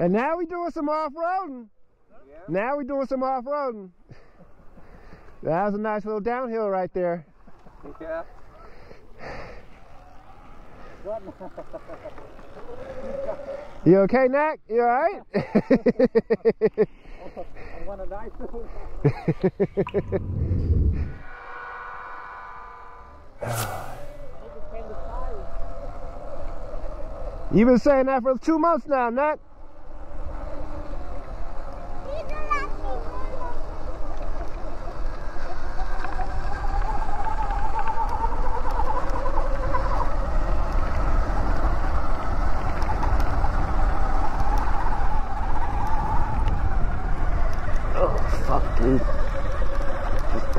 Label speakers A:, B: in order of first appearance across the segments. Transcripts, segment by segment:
A: And now we're doing some off-roading.
B: Yeah.
A: Now we're doing some off-roading. that was a nice little downhill right there.
B: Yeah.
A: You okay, Knack? You all right?
B: I want a nice.
A: You've been saying that for two months now, Knack.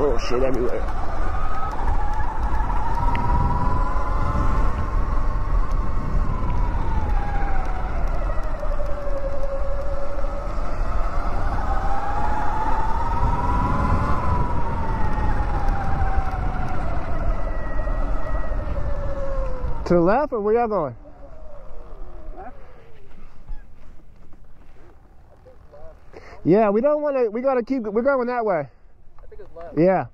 A: Oh, There's bullshit everywhere. To the left, or where y'all going? Yeah, we don't want to. We gotta keep. We're going that way.
B: I think it's left.
A: Yeah.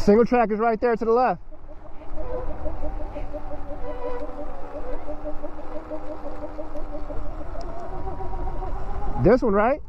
A: The single track is right there to the left. This one, right?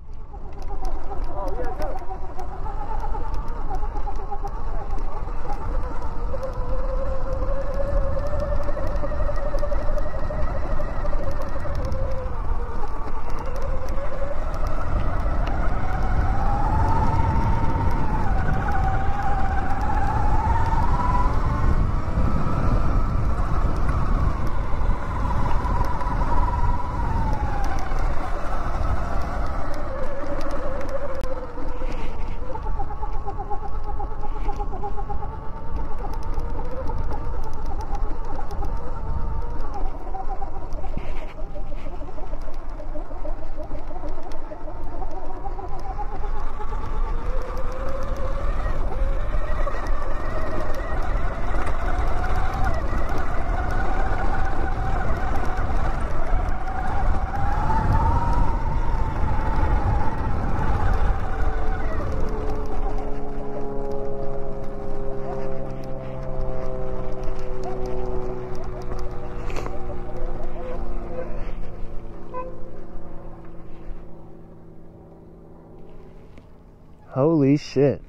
A: Holy shit.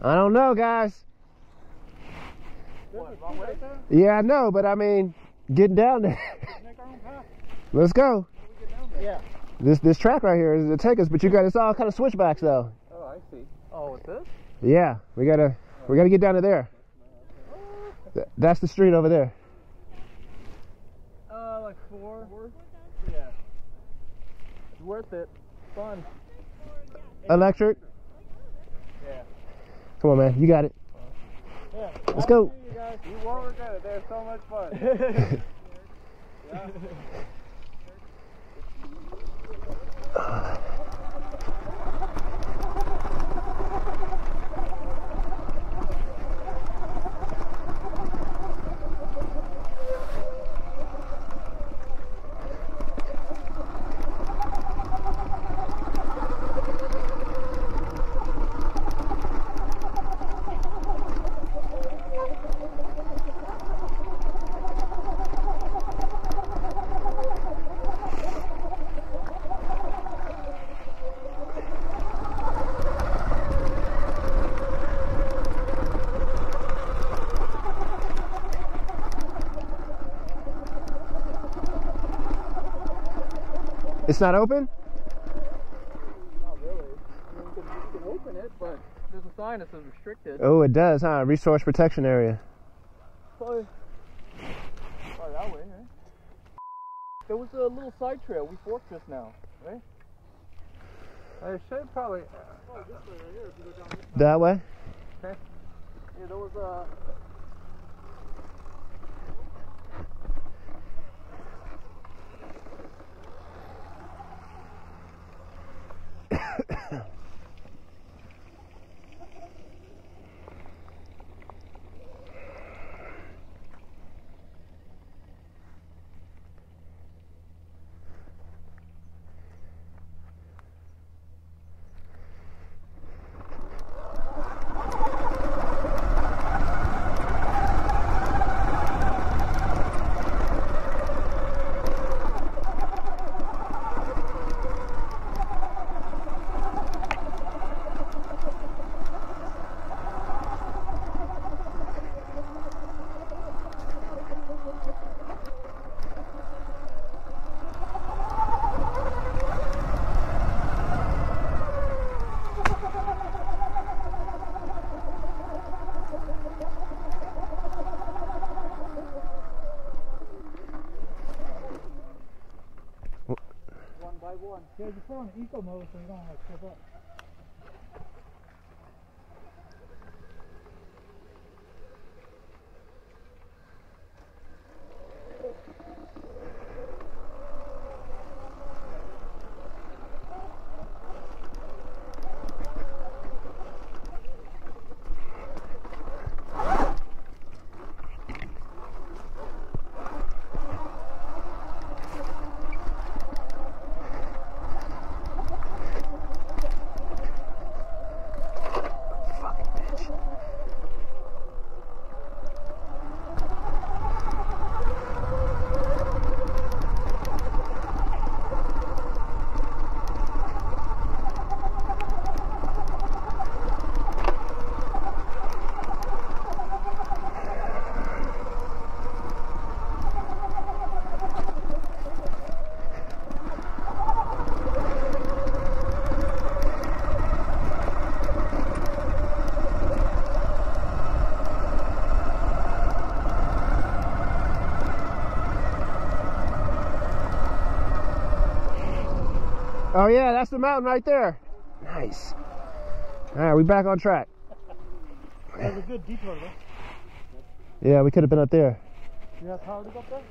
A: I don't know, guys.
B: What, wrong way?
A: Yeah, I know, but I mean, getting down there.
B: Make our own path.
A: Let's go.
B: We get down there. Yeah.
A: This this track right here is to take us, but you got it's all kind of switchbacks though.
B: Oh, I see. Oh, with this?
A: Yeah, we gotta we gotta get down to there. Th- That's the street over there.
B: Uh, like four. Yeah. It's worth it. Fun.
A: Electric. Come on, man, you got it.
B: Yeah.
A: Let's go.
B: You guys, you won't regret it. They're so much fun. yeah.
A: It's not open?
C: Not really. I mean, you, can, open it, but there's a sign that says restricted.
A: Oh, it does, huh? Resource protection area.
C: Probably, probably that way, right? There was a little side trail. We forked just now, right?
D: I should probably.
C: Oh, this way right here. If you go down this
A: That way?
C: Yeah, there was a. One by
D: you on eco mode so you don't like trip up.
A: Oh yeah, that's the mountain right there. Nice. All right, we back on track.
D: That was a good detour, though.
A: Yeah, we could have been up there.
D: You have power to go up there?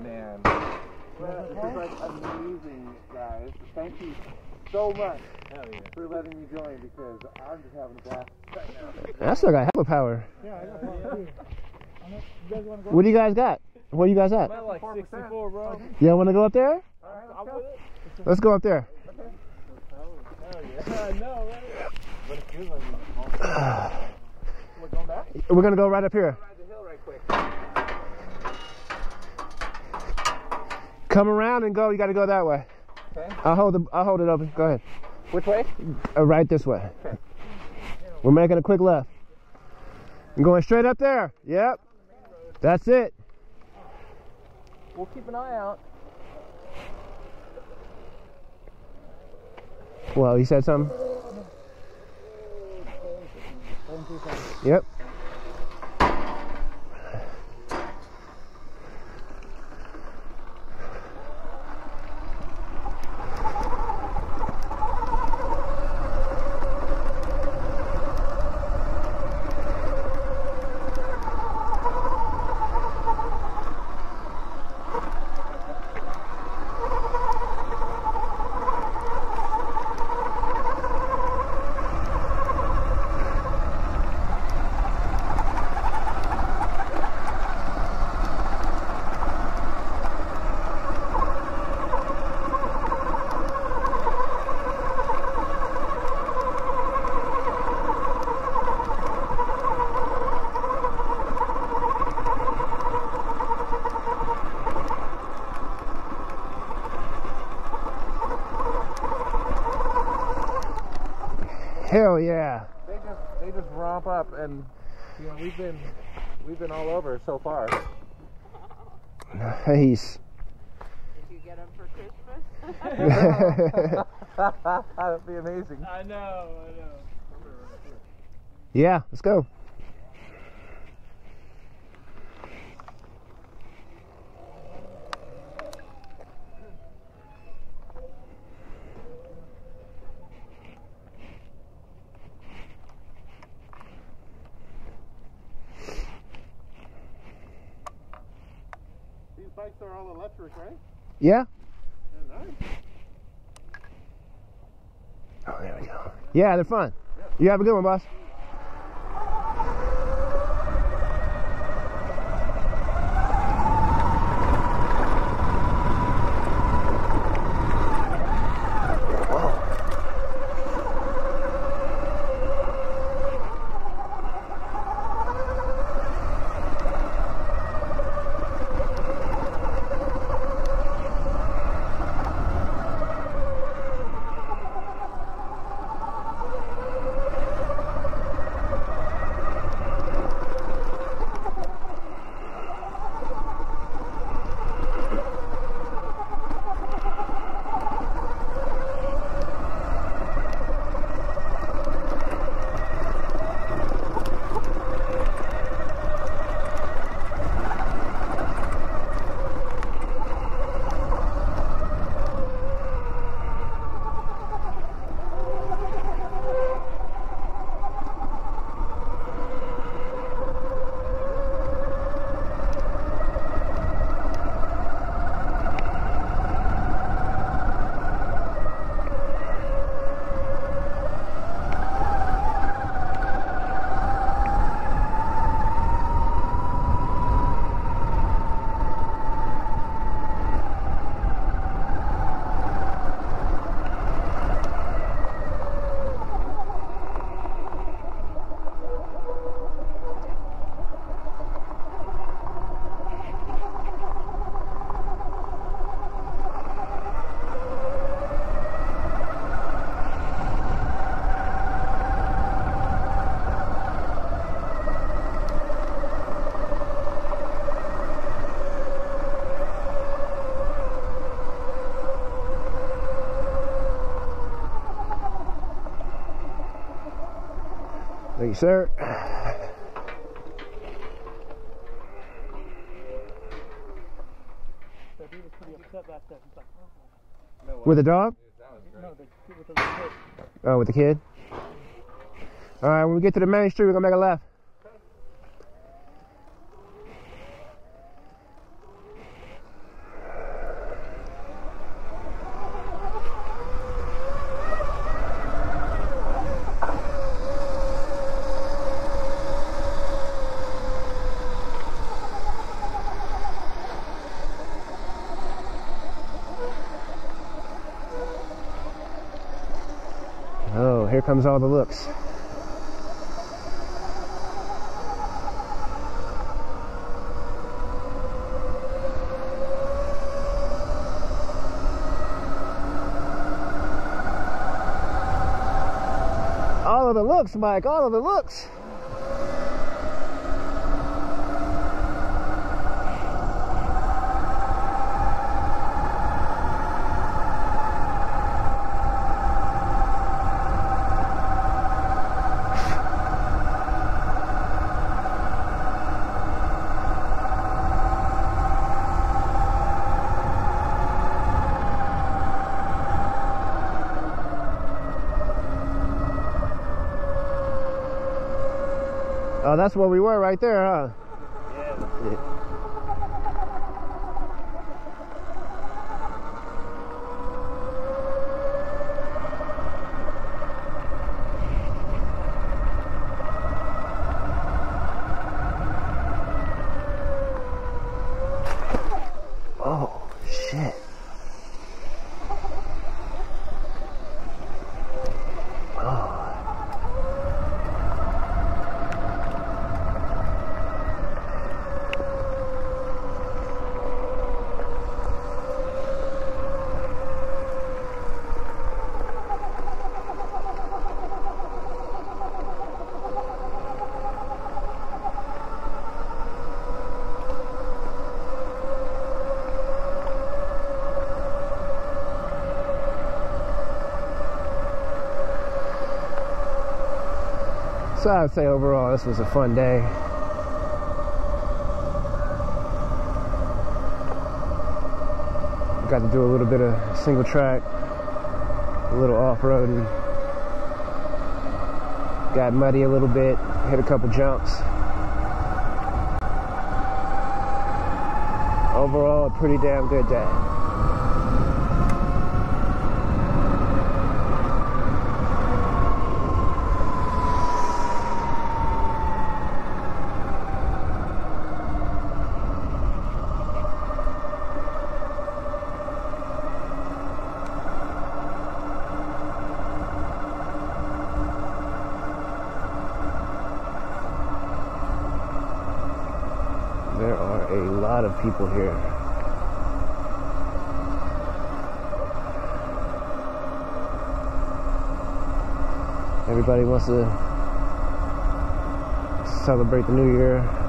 C: Man.
D: Well,
C: this is like amazing, guys. Thank you so much for letting me join because I'm just having a blast right now.
A: I still got hella power.
D: Yeah, I got power too. You guys want to go?
A: What do you guys got? Where you guys at?
C: I'm at like 64, bro.
A: Y'all want to go up there?
C: All right, I'm with it.
A: Let's go up there.
C: Hell yeah. I know, right? But it feels like we're going back?
A: We're gonna go right up here.
C: Ride the hill right quick.
A: Come around and go. You got to go that way.
C: Okay.
A: I'll hold the. I'll hold it open. Go ahead.
C: Which way?
A: Uh, right this way.
C: Okay.
A: We're making a quick left. I'm going straight up there. Yep. That's it.
C: We'll keep an eye out.
A: Well, he said something. Yep. Hell yeah.
C: They just they just romp up and you know we've been we've been all over so far.
A: Nice.
B: Did you get them for Christmas.
C: That'd be amazing.
D: I know, I know.
A: yeah, let's go.
D: Bikes are all electric, right?
A: Yeah.
D: They're nice.
A: Oh, there we go. Yeah, they're fun. You have a good one, boss.
D: Like, oh.
A: With a dog? Oh, with the kid? All right, when we get to the main street, we're gonna make a left. Oh, here comes all the looks. All of the looks, Mike, all of the looks. Oh, that's where we were right there, huh? Oh, shit. So I'd say overall this was a fun day. Got to do a little bit of single track, a little off-roading. Got muddy a little bit, hit a couple jumps. Overall, a pretty damn good day. There are a lot of people here. Everybody wants to celebrate the new year.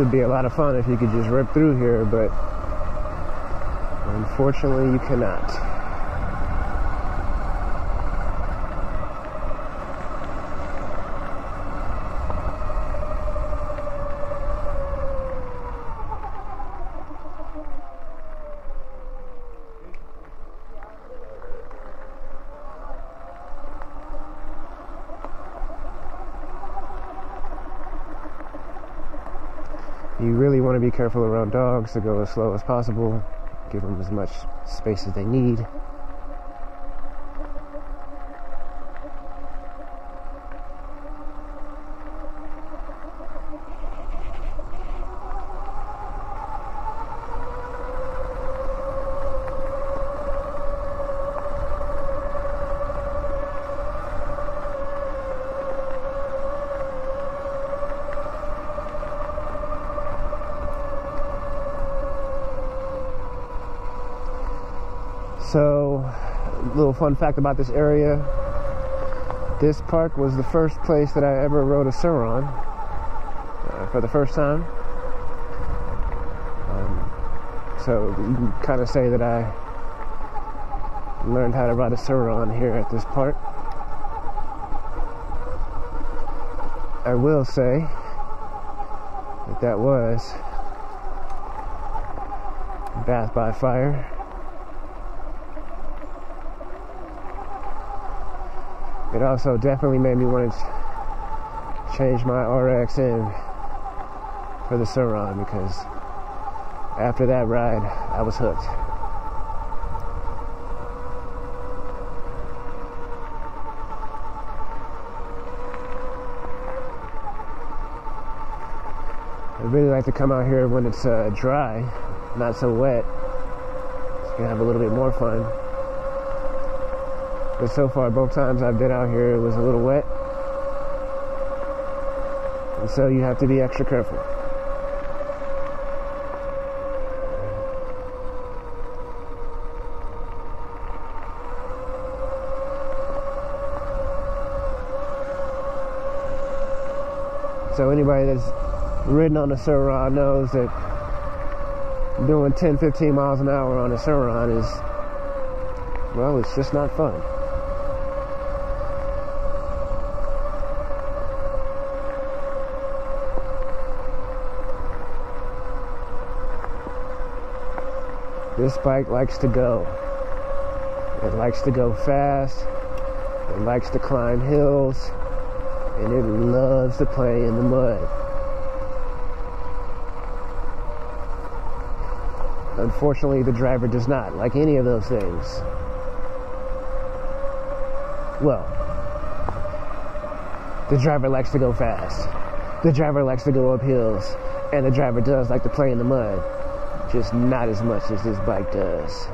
A: Would be a lot of fun if you could just rip through here, but unfortunately you cannot. You really want to be careful around dogs to go as slow as possible, give them as much space as they need. So, a little fun fact about this area. This park was the first place that I ever rode a Sur-Ron uh, for the first time. Um, so you can kind of say that I learned how to ride a Sur-Ron here at this park. I will say that that was Bath by Fire. It also definitely made me want to change my RX in for the Sur-Ron because after that ride, I was hooked. I really like to come out here when it's uh, dry, not so wet. So you can have a little bit more fun. But so far, both times I've been out here, it was a little wet. And so you have to be extra careful. So anybody that's ridden on a Sur-Ron knows that doing 10, 15 miles an hour on a Sur-Ron is, well, it's just not fun. This bike likes to go. It likes to go fast. It likes to climb hills. And it loves to play in the mud. Unfortunately, the driver does not like any of those things. Well, the driver likes to go fast. The driver likes to go up hills. And the driver does like to play in the mud. Just not as much as this bike does.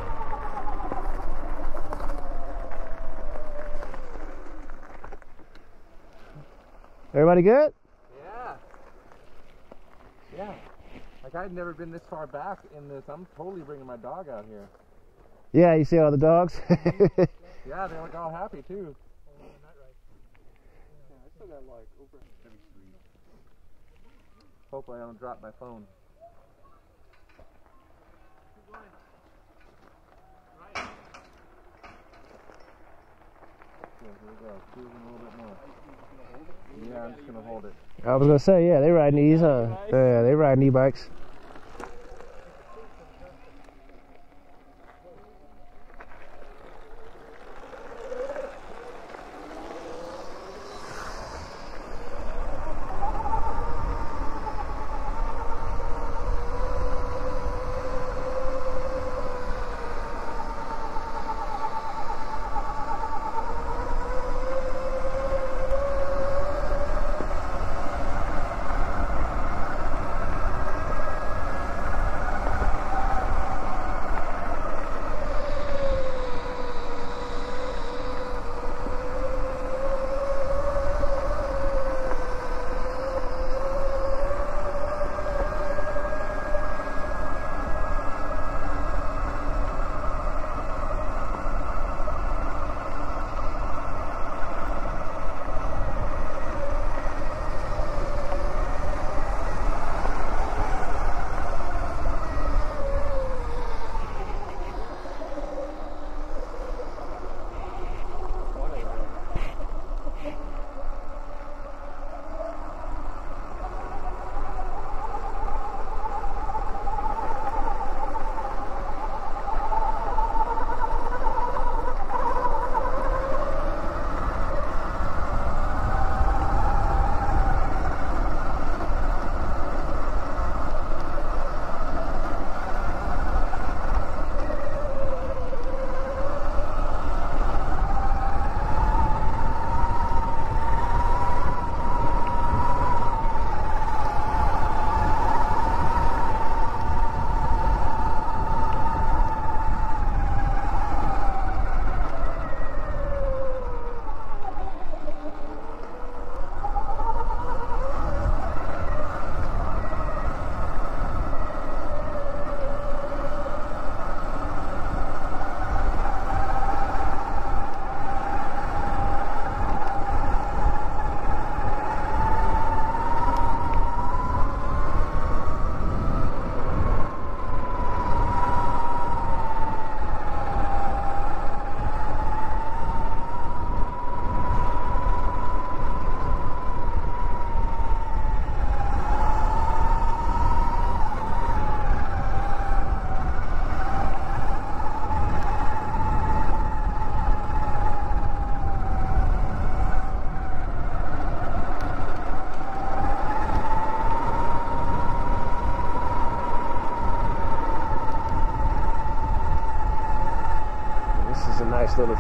A: Everybody good?
C: Yeah. Yeah. Like I'd never been this far back in this. I'm totally bringing my dog out here.
A: Yeah, you see all the dogs?
C: Yeah, they look all happy too. I still got like over Hopefully I don't drop my phone.
A: I was gonna say, yeah, they riding these, huh? Yeah, they riding e-bikes.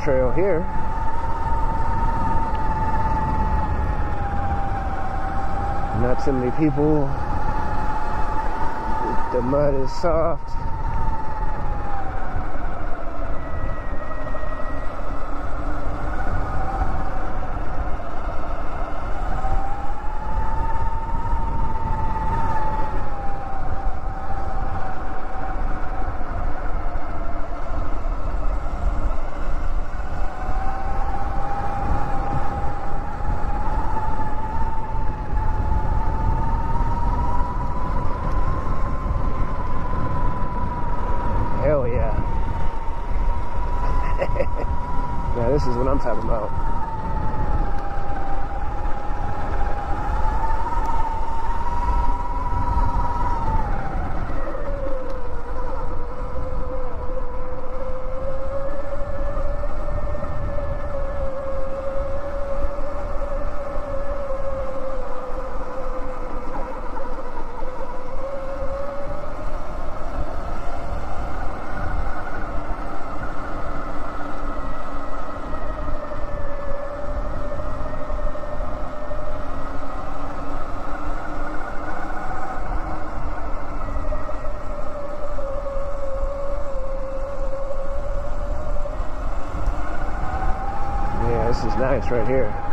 A: Trail here. Not too many people. The mud is soft. Right here.